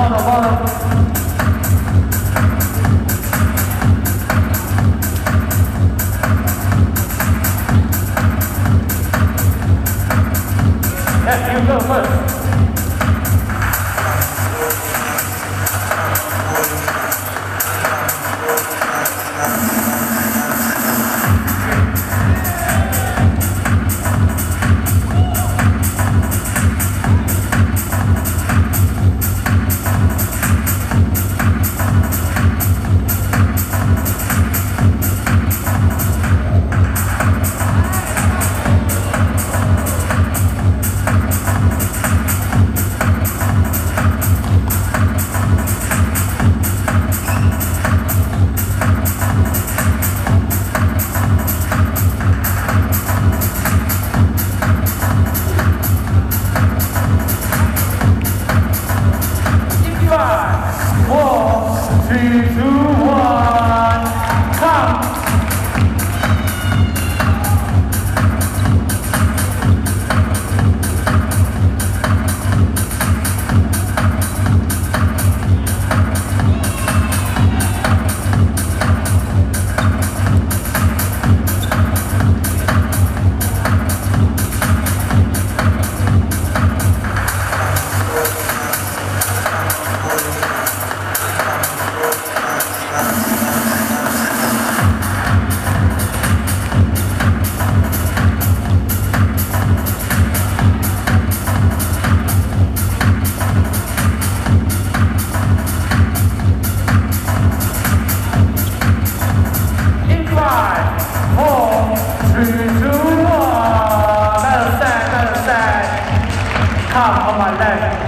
bottom, bottom. Yes, you go first. two come on my life.